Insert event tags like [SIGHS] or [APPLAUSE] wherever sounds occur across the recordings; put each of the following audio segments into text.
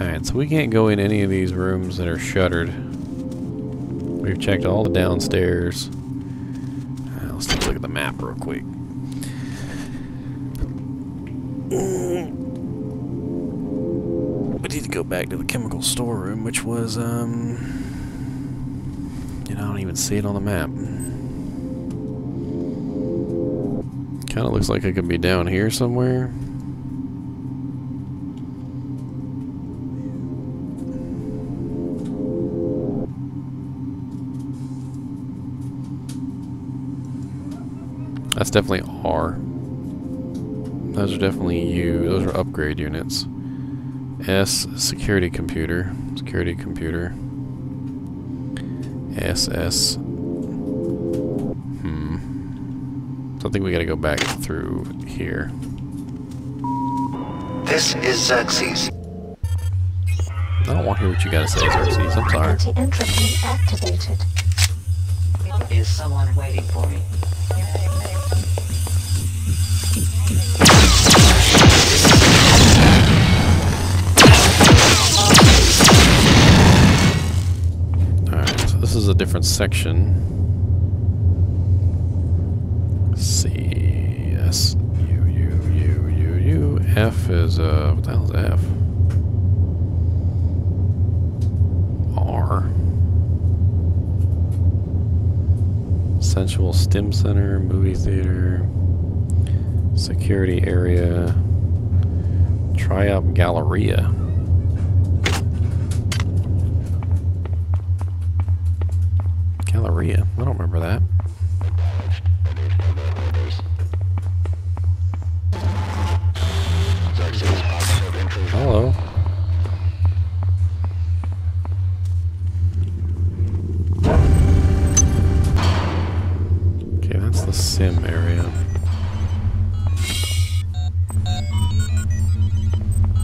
Alright, so we can't go in any of these rooms that are shuttered. We've checked all the downstairs. Uh, let's take a look at the map real quick. We need to go back to the chemical storeroom, which was, um... You know, I don't even see it on the map. Kind of looks like it could be down here somewhere. Definitely R. Those are definitely U. Those are upgrade units. S, security computer. Security computer. SS. Hmm. So I think we gotta go back through here. This is Xerxes. I don't want to hear what you gotta say, Xerxes. I'm sorry. Anti-entropy activated. Is someone waiting for me? Different section. C S U U U U U F is uh what the hell is F? R. Sensual Stim Center, movie theater, security area, Tri-Op Galleria. Galleria. I don't remember that. Hello. Okay, that's the sim area.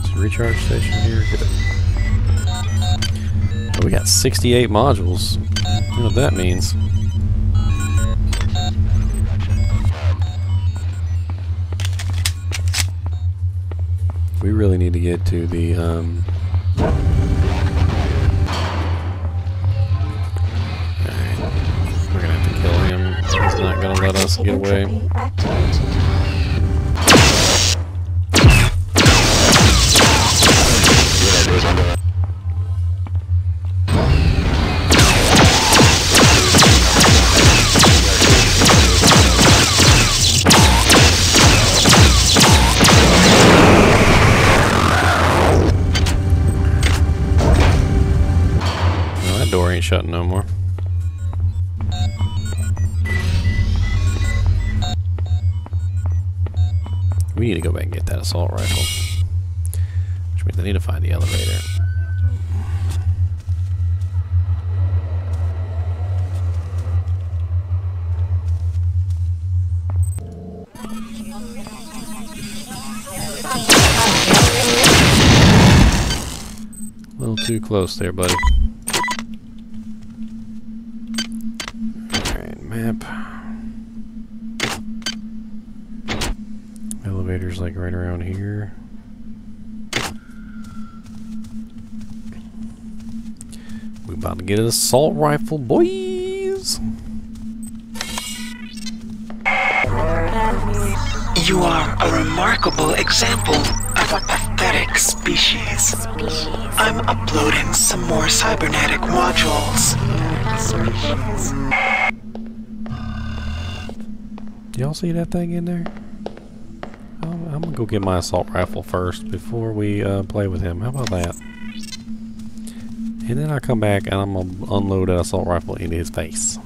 Is recharge station here? Good. Oh, we got 68 modules. Know what that means. We really need to get to the, um... Alright. We're gonna have to kill him. He's not gonna let us get away. Shutting no more. We need to go back and get that assault rifle. Which means I need to find the elevator. A little too close there, buddy. Alright, map. Elevator's like right around here. We about to get an assault rifle, boys! You are a remarkable example of a pathetic species. I'm uploading some more cybernetic modules. Y'all see that thing in there? I'm, I'm gonna go get my assault rifle first before we uh, play with him. How about that? And then I'll come back and I'm gonna unload that assault rifle into his face.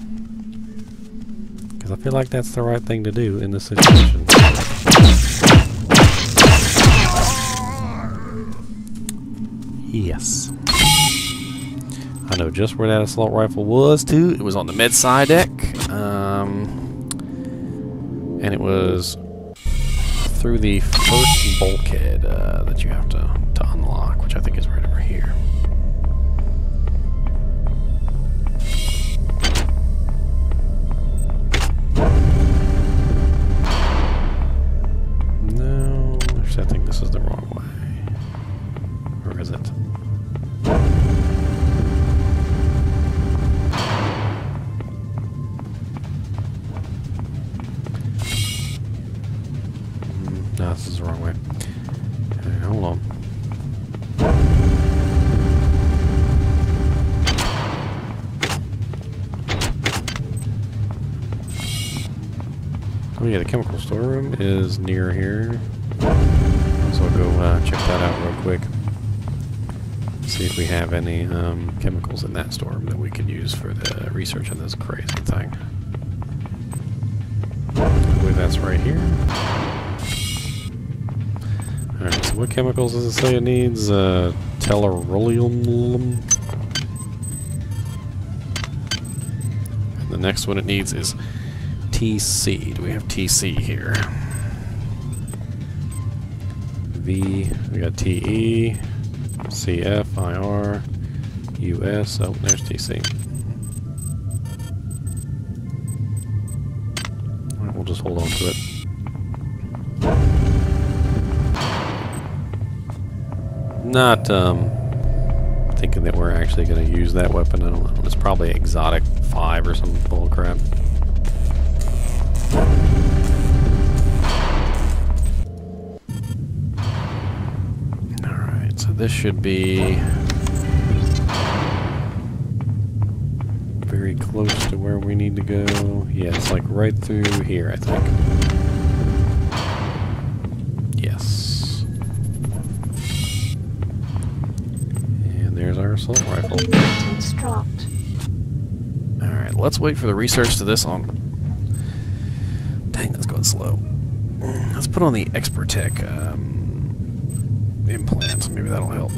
Because I feel like that's the right thing to do in this situation. Yes. I know just where that assault rifle was too. It was on the med side deck. Um, and it was through the first bulkhead uh, that you have to, to unlock, near here. So I'll go uh, check that out real quick. See if we have any um, chemicals in that storeroom that we could use for the research on this crazy thing. I believe that's right here. Alright, so what chemicals does it say it needs? Uh. And the next one it needs is TC. Do we have TC here? V, we got TE, CF, IR, US. Oh, there's TC. Alright, we'll just hold on to it. Not um, thinking that we're actually going to use that weapon. I don't know. It's probably exotic 5 or some bullcrap. Alright, this should be very close to where we need to go. Yeah, it's like right through here, I think. Yes. And there's our assault rifle. Alright, let's wait for the research to this on. Dang, that's going slow. Let's put on the ExperTech um, implant. Maybe that'll help.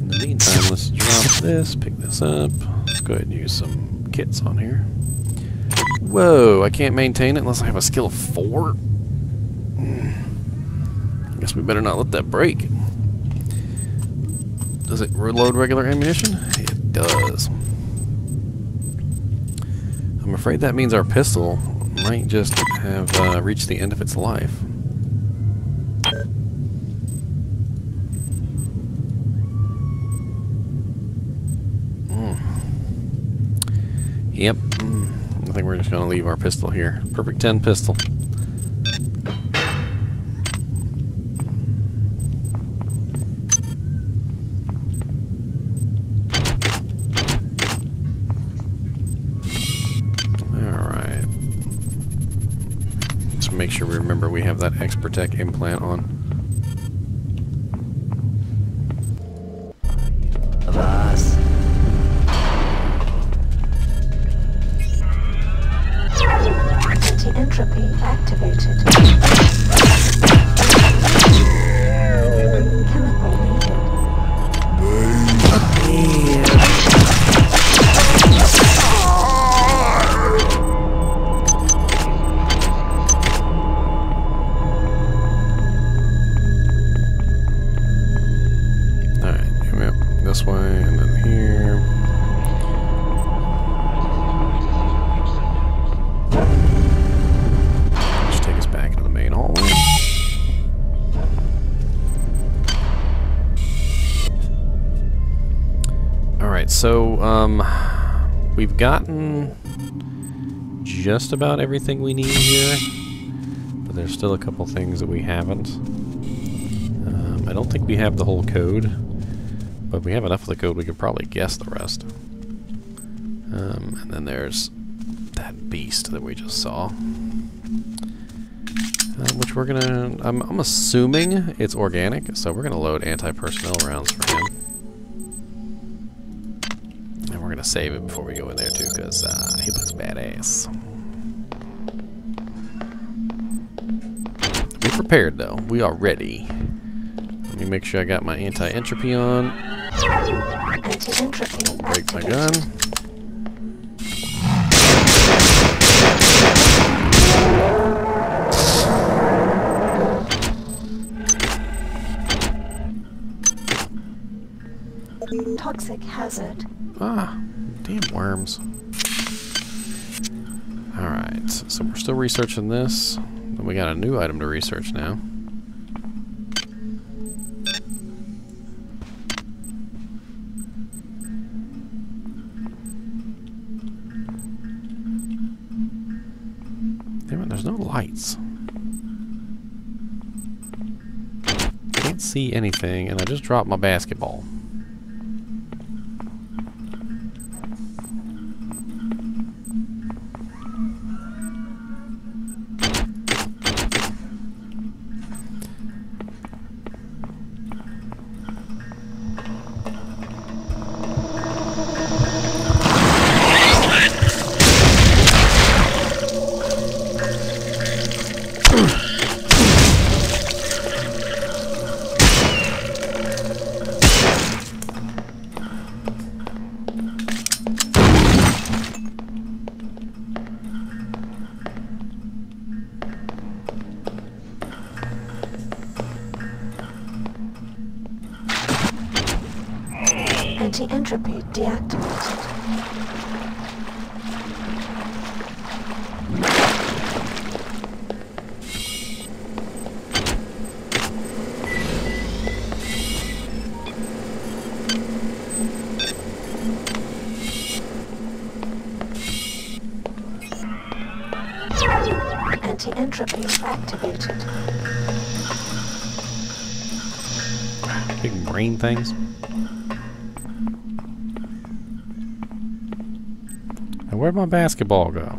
In the meantime, let's drop this, pick this up. Let's go ahead and use some kits on here. Whoa, I can't maintain it unless I have a skill of 4? Hmm. I guess we better not let that break. Does it reload regular ammunition? It does. I'm afraid that means our pistol might just have uh, reached the end of its life. Mm. Yep. Mm. I think we're just going to leave our pistol here. Perfect 10 pistol. Have implant on. We've gotten just about everything we need here. But there's still a couple things that we haven't. Um, I don't think we have the whole code, but we have enough of the code we could probably guess the rest. Um, and then there's that beast that we just saw. Uh, which we're gonna, I'm, I'm assuming it's organic, so we're gonna load anti-personnel rounds for him. Gonna save it before we go in there too, because uh, he looks badass. Be prepared though, we are ready. Let me make sure I got my anti-entropy on. Break my gun. Toxic hazard. Ah, damn worms. Alright, so we're still researching this. The we got a new item to research now. Damn it, there's no lights. Can't see anything, and I just dropped my basketball. Activated. Big brain things. Now where'd my basketball go?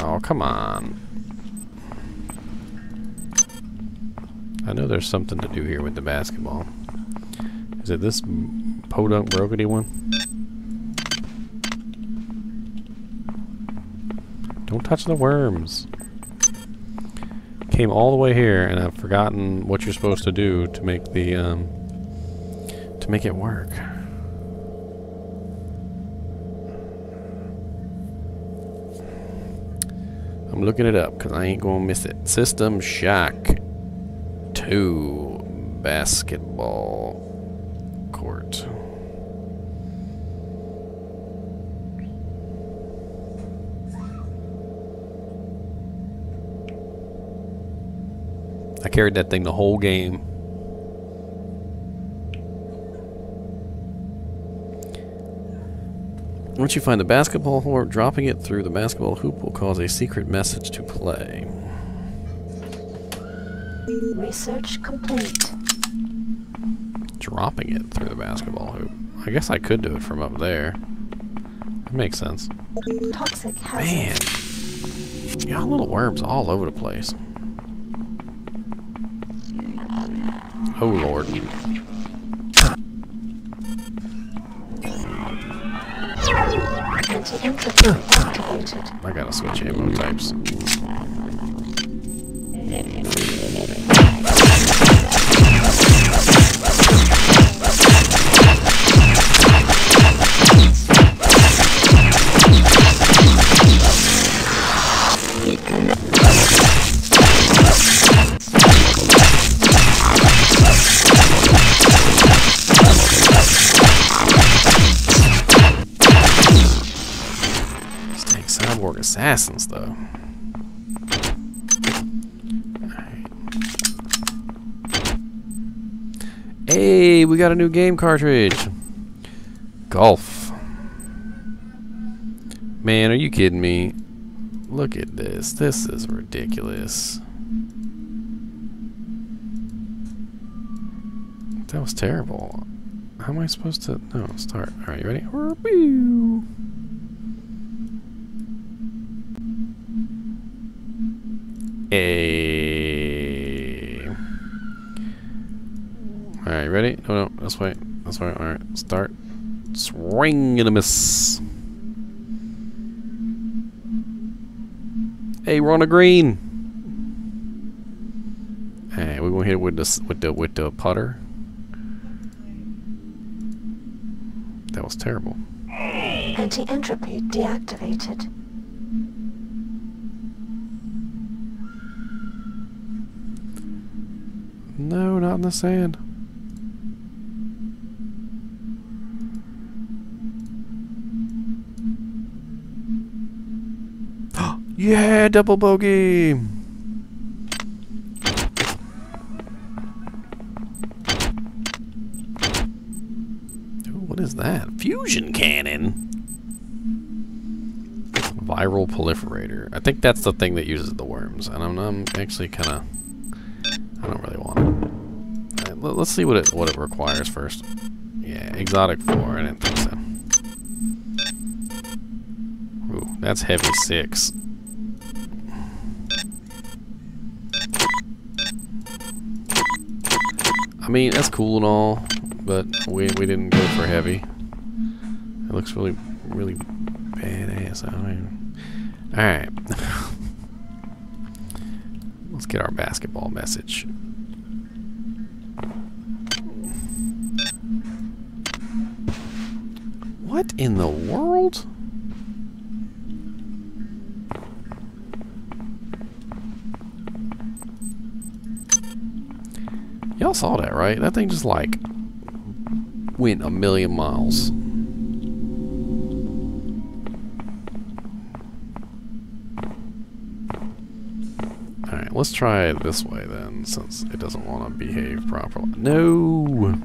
Oh, come on. There's something to do here with the basketball. Is it this podunk brokety one? Don't touch the worms. Came all the way here and I've forgotten what you're supposed to do to make the um to make it work. I'm looking it up because I ain't gonna miss it. System Shock 2 Basketball Court. I carried that thing the whole game. Once you find the basketball hoop, dropping it through the basketball hoop will cause a secret message to play. Research complete. Dropping it through the basketball hoop. I guess I could do it from up there. That makes sense. Toxic Man, hazard. you got little worms all over the place. Oh lord. I gotta switch ammo types. We got a new game cartridge. Golf. Man, are you kidding me? Look at this. This is ridiculous. That was terrible. How am I supposed to? No, start. All right, you ready? Hey. All right, ready? No, no, this way. This way. All right, start. Swing and a miss. Hey, we're on a green. Hey, we gonna hit it with the with the with the putter. That was terrible. Anti-entropy deactivated. No, not in the sand. Yeah, double bogey. What is that? Fusion cannon. Viral proliferator. I think that's the thing that uses the worms, and I'm, I'm actually kind of. I don't really want it. Alright, let, let's see what it what it requires first. Yeah, exotic four. I didn't think so. Ooh, that's heavy six. I mean, that's cool and all, but we we didn't go for heavy. It looks really really badass. I mean, all right. [LAUGHS] Let's get our basketball message. What in the world? Saw that, right? That thing just like went a million miles. Alright, let's try it this way then, since it doesn't want to behave properly. No!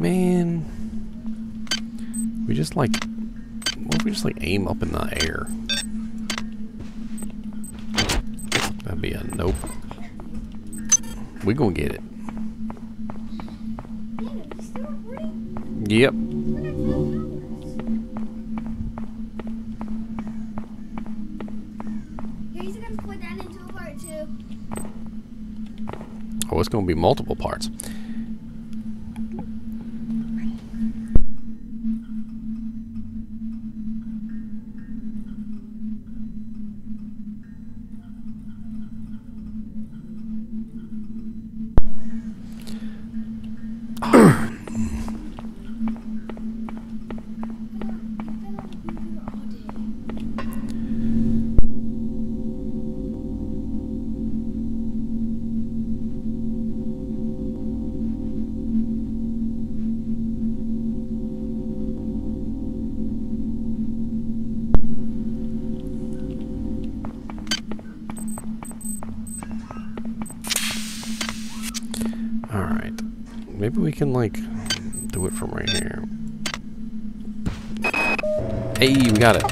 Man. We just like. What if we just like aim up in the air? That'd be a nope. We gonna get it. Yep. He's gonna put that into a part two. Oh, it's gonna be multiple parts. Got it.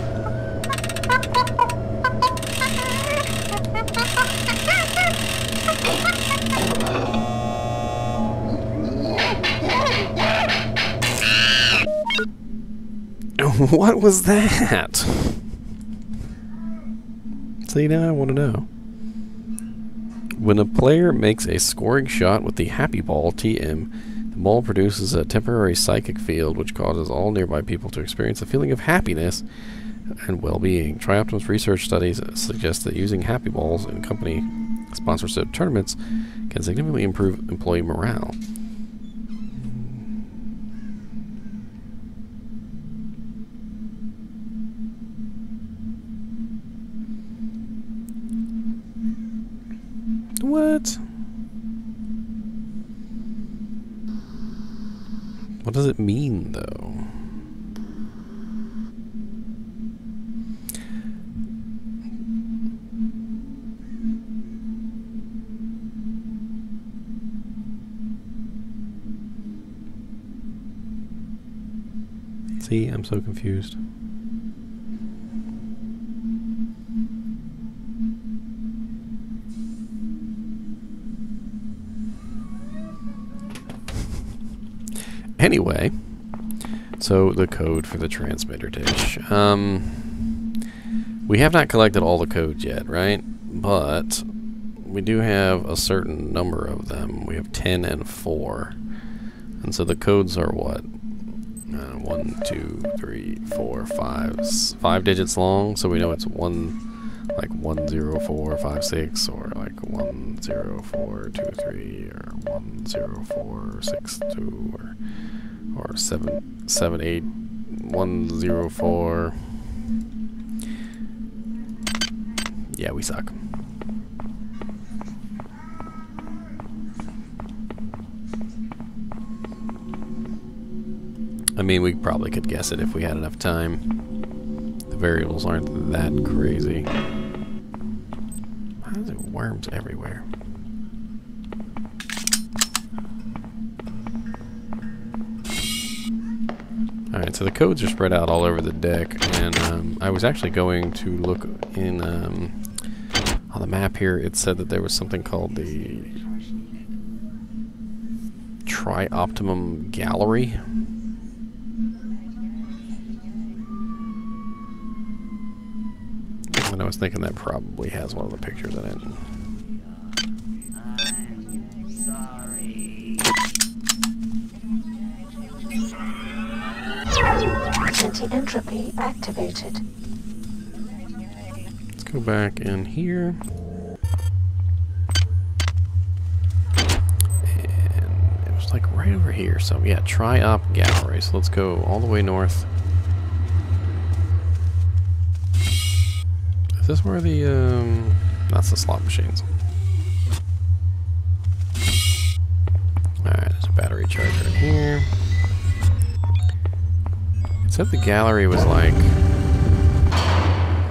[LAUGHS] what was that? See, now I want to know. When a player makes a scoring shot with the Happy Ball TM, the ball produces a temporary psychic field which causes all nearby people to experience a feeling of happiness and well-being. Trioptimus research studies suggest that using Happy Balls in company sponsorship tournaments can significantly improve employee morale. What? What does it mean, though? See, I'm so confused. Anyway, so the code for the transmitter dish. Um, we have not collected all the codes yet, right? But we do have a certain number of them. We have 10 and 4. And so the codes are what? Uh, one, two, three, four, five, five digits long, so we know it's one, like one zero four five six, or like one zero four two three, or one zero four six two, or or seven seven eight one zero four. Yeah, we suck. I mean, we probably could guess it if we had enough time. The variables aren't that crazy. Worms everywhere? Alright, so the codes are spread out all over the deck, and um, I was actually going to look in um, on the map here. It said that there was something called the Tri-Optimum Gallery. And I was thinking that probably has one of the pictures in it. Anti-entropy activated. Let's go back in here. And it was like right over here. So yeah, Tri-Op Gallery. So let's go all the way north. Is this where the, um, that's the slot machines. Said the gallery was like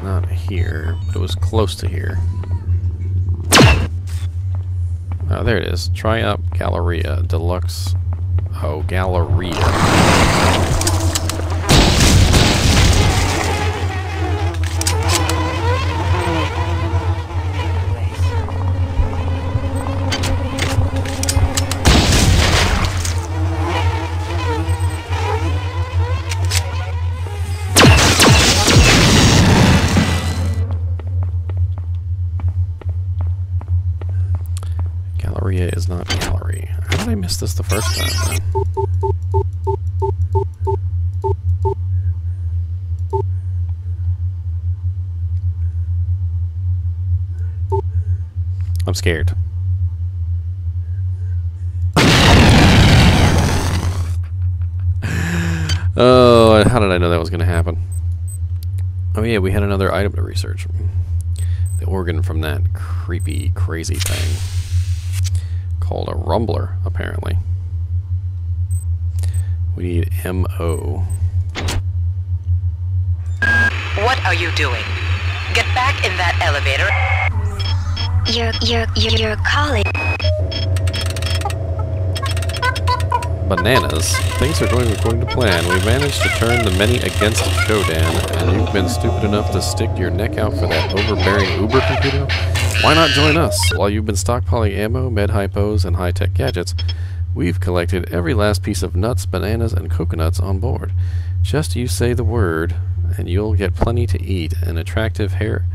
not here, but it was close to here. Oh, there it is. Tri-Op Galleria Deluxe. Oh, Galleria. Galleria I'm scared. [LAUGHS] Oh, how did I know that was going to happen? Oh yeah, we had another item to research. The organ from that creepy, crazy thing called a rumbler, apparently. We need MO. What are you doing? Get back in that elevator. Your your your colleague Bananas. Things are going according to plan. We managed to turn the many against Shodan, and you've been stupid enough to stick your neck out for that overbearing Uber computer? Why not join us? While you've been stockpiling ammo, med hypos, and high-tech gadgets, we've collected every last piece of nuts, bananas, and coconuts on board. Just you say the word, and you'll get plenty to eat, an attractive hair...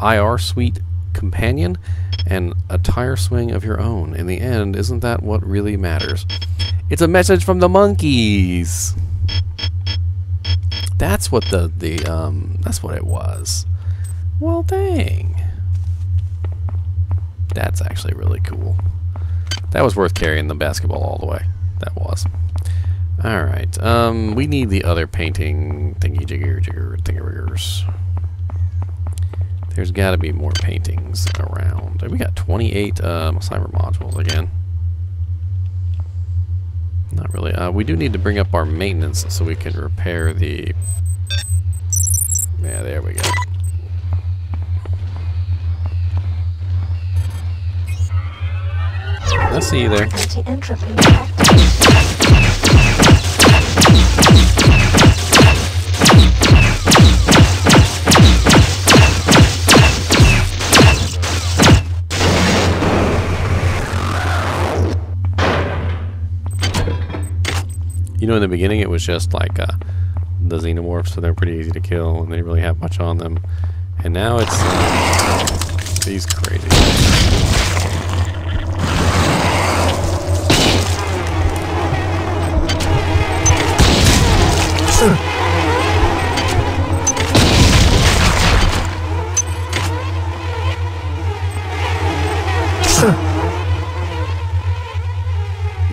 IR suite companion, and a tire swing of your own. In the end, isn't that what really matters? It's a message from the monkeys. That's what the the um that's what it was. Well, dang. That's actually really cool. That was worth carrying the basketball all the way. That was. All right. Um, we need the other painting thingy jigger jigger thingy there's got to be more paintings around. We got 28 um, cyber modules again. Not really. Uh, we do need to bring up our maintenance so we can repair the... Yeah, there we go. I see you there. You know, in the beginning it was just like uh, the xenomorphs, so they're pretty easy to kill and they didn't really have much on them. And now it's uh, these crazy.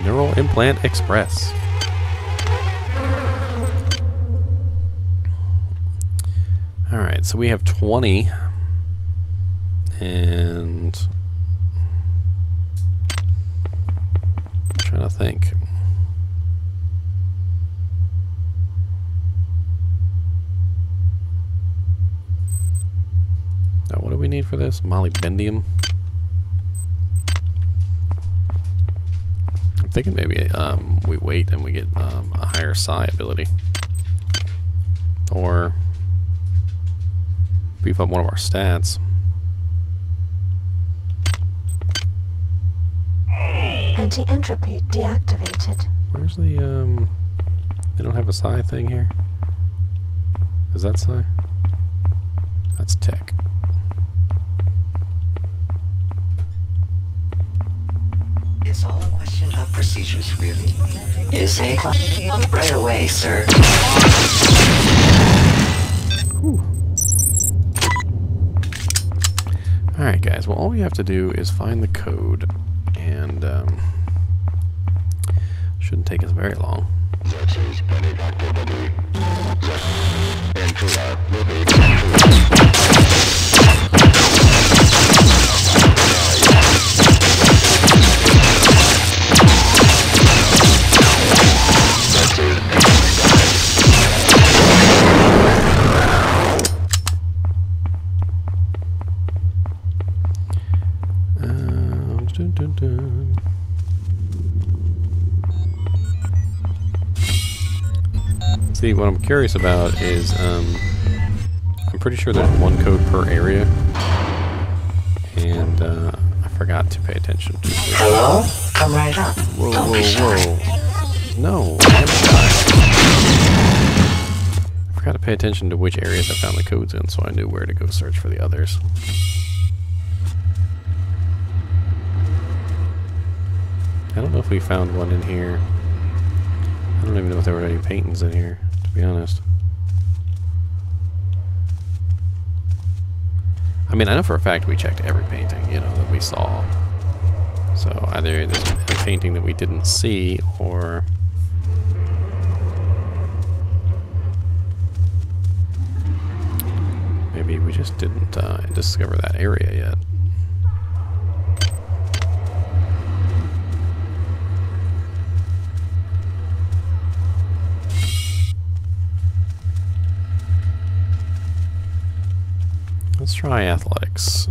Neural Implant Express. So we have 20. And. I'm trying to think. Now, what do we need for this? Molybdendium? I'm thinking maybe um, we wait and we get um, a higher psi ability. Or beef up one of our stats. Anti-entropy deactivated. Where's the, um... They don't have a psi thing here? Is that psi? That's tech. It's all a question of procedures, really. Is a right away, sir. Alright guys, well all we have to do is find the code and um, shouldn't take us very long. What I'm curious about is, um, I'm pretty sure there's one code per area, and uh, I forgot to pay attention to. Hello? Come right up. Whoa, Don't whoa, whoa! No, I. Forgot to pay attention to which areas I found the codes in, so I knew where to go search for the others. I don't know if we found one in here. I don't even know if there were any paintings in here, be honest. I mean, I know for a fact we checked every painting, you know, that we saw. So either there's a painting that we didn't see, or... Maybe we just didn't uh, discover that area yet. Let's try athletics.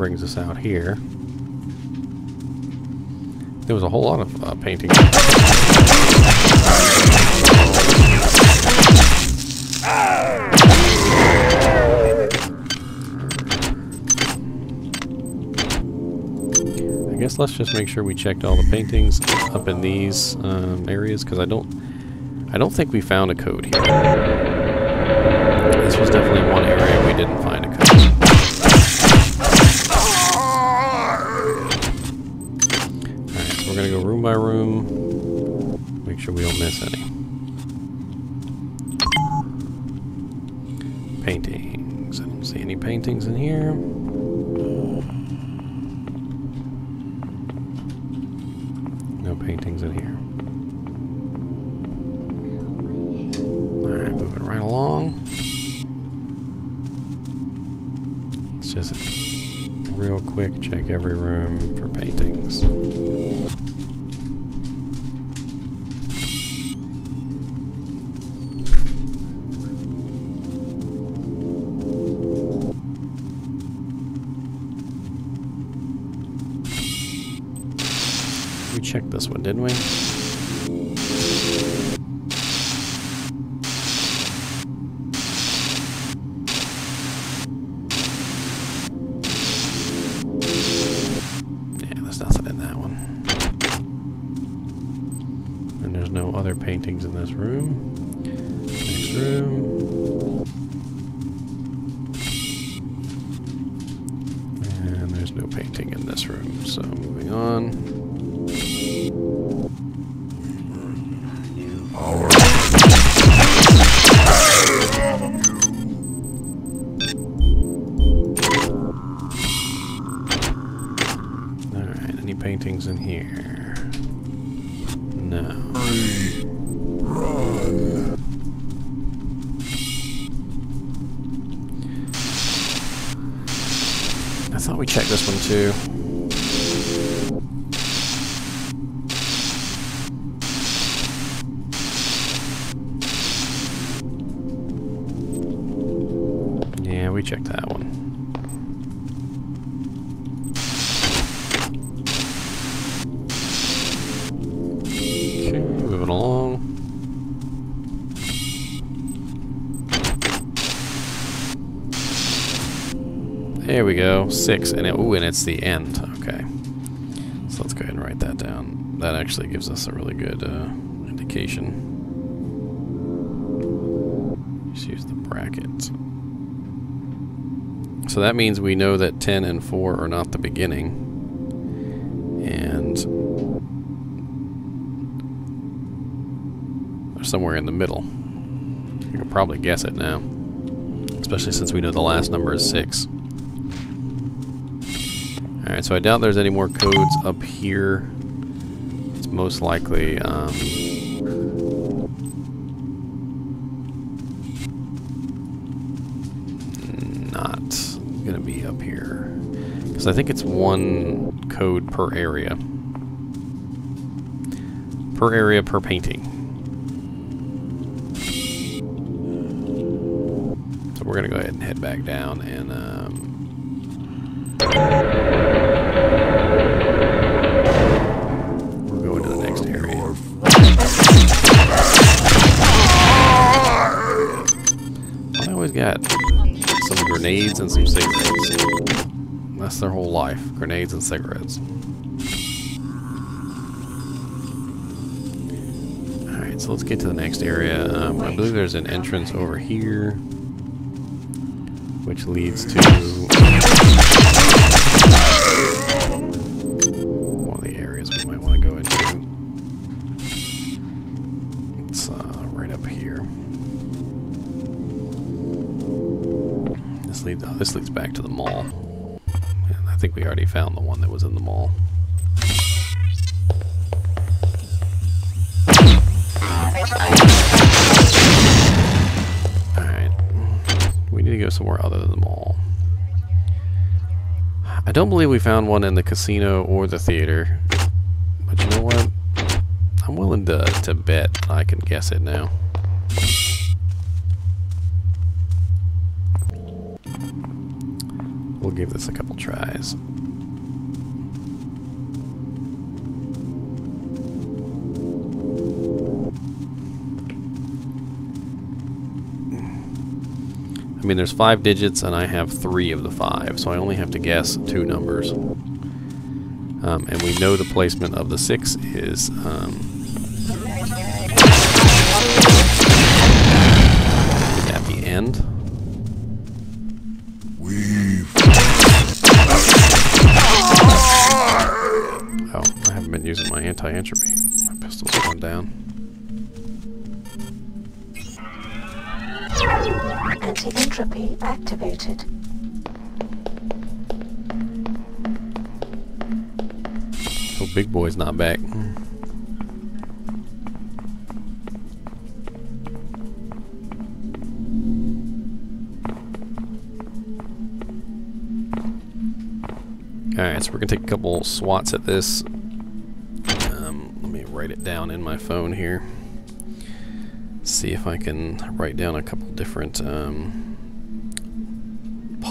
Brings us out here. There was a whole lot of uh, paintings. I guess let's just make sure we checked all the paintings up in these um, areas because I don't, I don't think we found a code here. This was definitely one area we didn't find a code. Gonna room make sure we don't miss any. Paintings. I don't see any paintings in here. No paintings in here. Alright, moving right along. Let's just real quick check every room for paintings. This one, didn't we? We checked that one. Okay, moving along. There we go, six, and it, ooh, and it's the end. Okay, so let's go ahead and write that down. That actually gives us a really good uh, indication. So that means we know that 10 and 4 are not the beginning. And they're somewhere in the middle. You can probably guess it now. Especially since we know the last number is 6. Alright, so I doubt there's any more codes up here. It's most likely, um, I think it's one code per area. Per area, per painting. So we're gonna go ahead and head back down and um, we'll go into the next area. I always got some grenades and some cigarettes. That's their whole life. Grenades and cigarettes. Alright, so let's get to the next area. Um, I believe there's an entrance over here. Which leads to one of the areas we might want to go into. It's uh, right up here. This leads this leads back already found the one that was in the mall. Alright. We need to go somewhere other than the mall. I don't believe we found one in the casino or the theater. But you know what? I'm willing to, to bet I can guess it now. We'll give this a couple tries. I mean, there's five digits, and I have three of the five, so I only have to guess two numbers. Um, and we know the placement of the six is um, at the end. Anti-entropy activated. Oh, big boy's not back. Alright, so we're going to take a couple swats at this. Um, let me write it down in my phone here. See if I can write down a couple different um,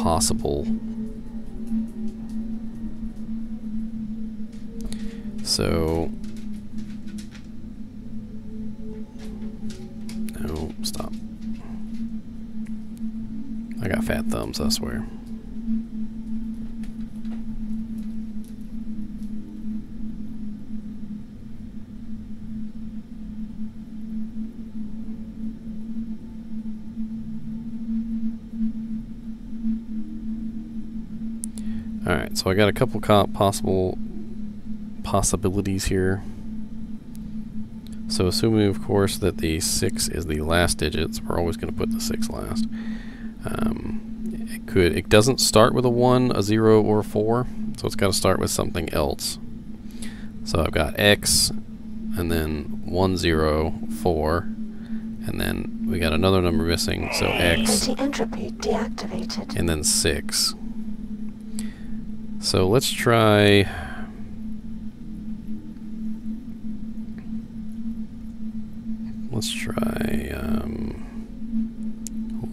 possible So no, stop. I got fat thumbs, I swear. Alright, so I got a couple co possible possibilities here. So assuming, of course, that the 6 is the last digit, so we're always going to put the 6 last. Um, it could. It doesn't start with a 1, a 0, or a 4, so it's got to start with something else. So I've got X, and then 1, 0, 4, and then we got another number missing, so X, and then 6. So let's try... Let's try um,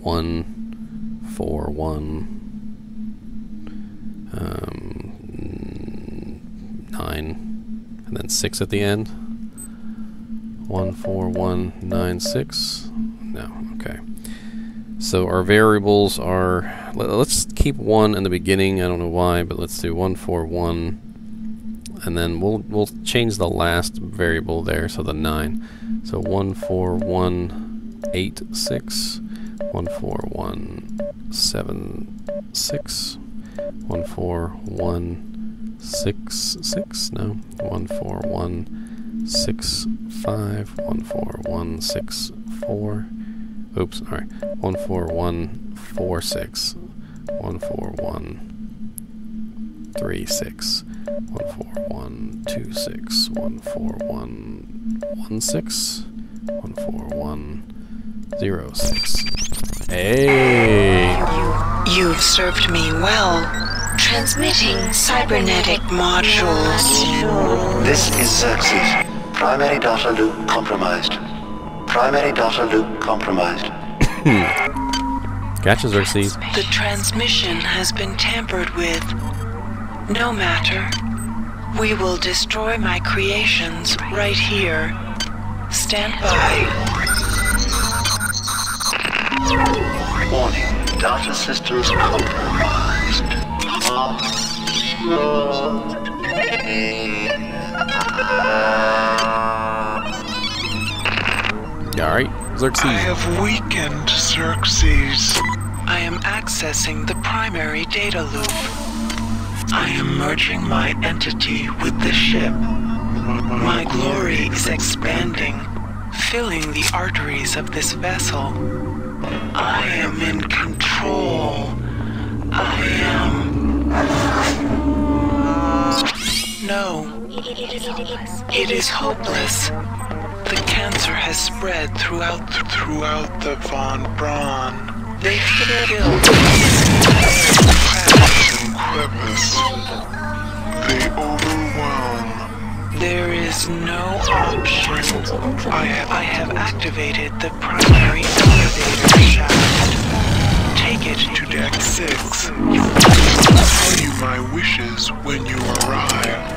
1, 4, 1, um, 9, and then 6 at the end. 1, 4, 1, 9, 6. No, okay. So our variables are, let's keep 1 in the beginning, I don't know why, but let's do 1, 4, 1, and then we'll, we'll change the last variable there, so the 9. So 1, 4, 1, 8, 6, 1, 4, 1, 7, 6, 1, 4, 1, 6, 6, no, 1, 4, 1, 6, 5, 1, 4, 1, 6, 4, oops, alright, 1, 4, 1, 4, 6, 1, 4, 1, 3, 6, 1, 4, 1, 2, 6, 1, 4, 1, 1, 6, 1, 4, 1, 0, 6. Hey! You've served me well. Transmitting cybernetic modules. This is Xerxes. Primary data loop compromised. Primary data loop compromised. [LAUGHS] Gotcha, Xerxes. The transmission has been tampered with. No matter. We will destroy my creations right here. Stand by. Warning. Data systems compromised. Alright, Xerxes. I have weakened Xerxes. I am accessing the primary data loop. I am merging my entity with the ship. My glory is expanding, filling the arteries of this vessel. I am in control. I am. No, it is hopeless. The cancer has spread throughout the, throughout the Von Braun. They. There is no option. I, I have activated the primary elevator shaft. Take it to deck six. I'll tell you my wishes when you arrive.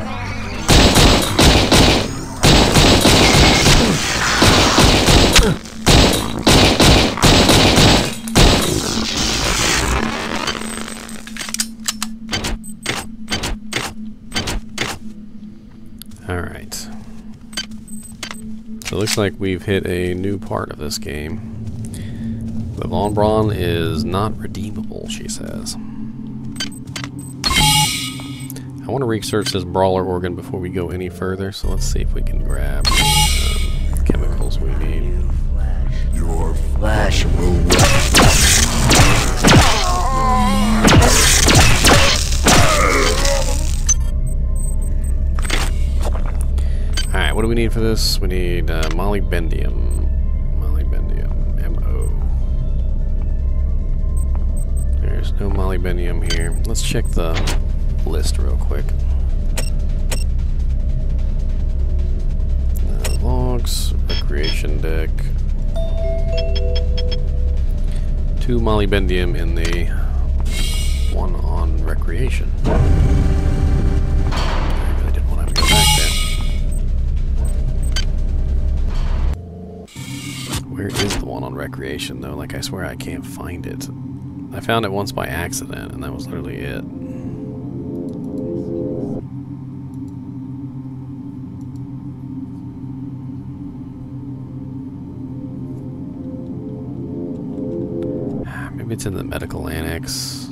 It looks like we've hit a new part of this game. The Von Braun is not redeemable, she says. I want to research this brawler organ before we go any further, so let's see if we can grab um, chemicals we need. Your flesh will we need for this? We need uh. Molybdendium. M-O. There's no molybdendium here. Let's check the list real quick. Uh, logs, recreation deck. Two molybdendium in the one on recreation. Where is the one on recreation though? Like I swear I can't find it. I found it once by accident and that was literally it. Ah, maybe it's in the medical annex.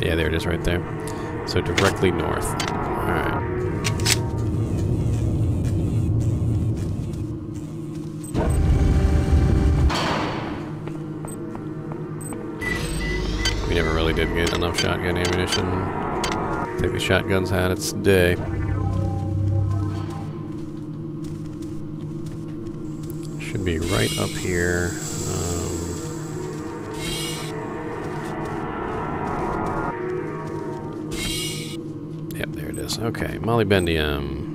Yeah, there it is right there. So directly north. Shotgun ammunition. Think the shotgun's had its day. Should be right up here. Um, Yep, there it is. Okay, molybdendium.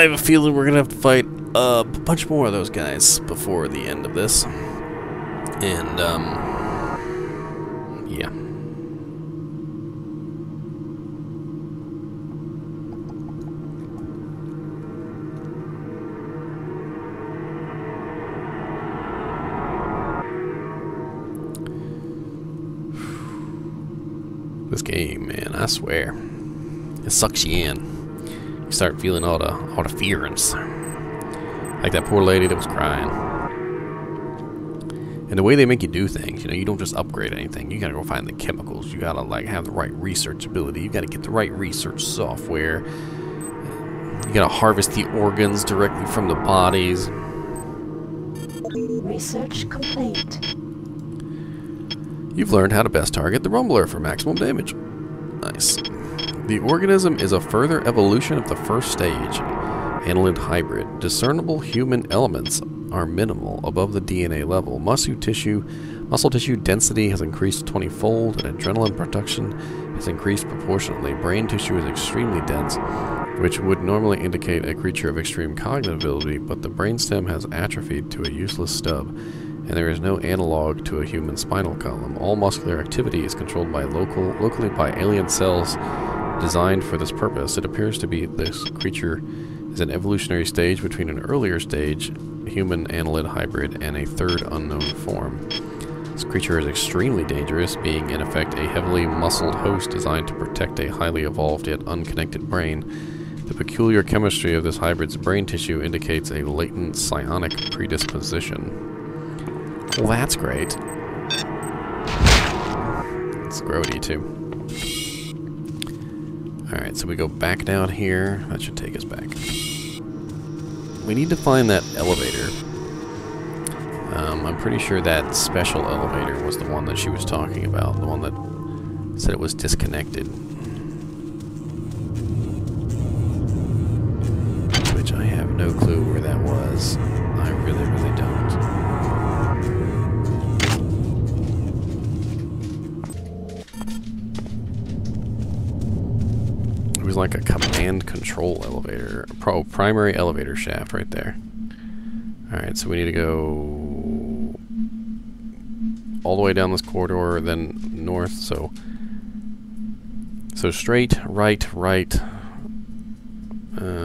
I have a feeling we're gonna have to fight a bunch more of those guys before the end of this. And, um, yeah. [SIGHS] This game, man, I swear. It sucks you in. You start feeling all the all the feelings. Like that poor lady that was crying. And the way they make you do things, you know, you don't just upgrade anything. You gotta go find the chemicals. You gotta like have the right research ability. You gotta get the right research software. You gotta harvest the organs directly from the bodies. Research complete. You've learned how to best target the Rumbler for maximum damage. Nice. The organism is a further evolution of the first stage, Annelid hybrid. Discernible human elements are minimal above the DNA level. Muscle tissue, muscle tissue density has increased 20-fold, and adrenaline production has increased proportionately. Brain tissue is extremely dense, which would normally indicate a creature of extreme cognitive ability, but the brainstem has atrophied to a useless stub, and there is no analog to a human spinal column. All muscular activity is controlled by local, locally by alien cells designed for this purpose. It appears to be this creature is an evolutionary stage between an earlier stage, human annelid hybrid, and a third unknown form. This creature is extremely dangerous, being in effect a heavily muscled host designed to protect a highly evolved yet unconnected brain. The peculiar chemistry of this hybrid's brain tissue indicates a latent psionic predisposition. Well, that's great. It's grody, too. Alright, so we go back down here. That should take us back. We need to find that elevator. Um, I'm pretty sure that special elevator was the one that she was talking about. The one that said it was disconnected. Pro primary elevator shaft right there. Alright, so we need to go all the way down this corridor, then north, so so straight, right, right, up.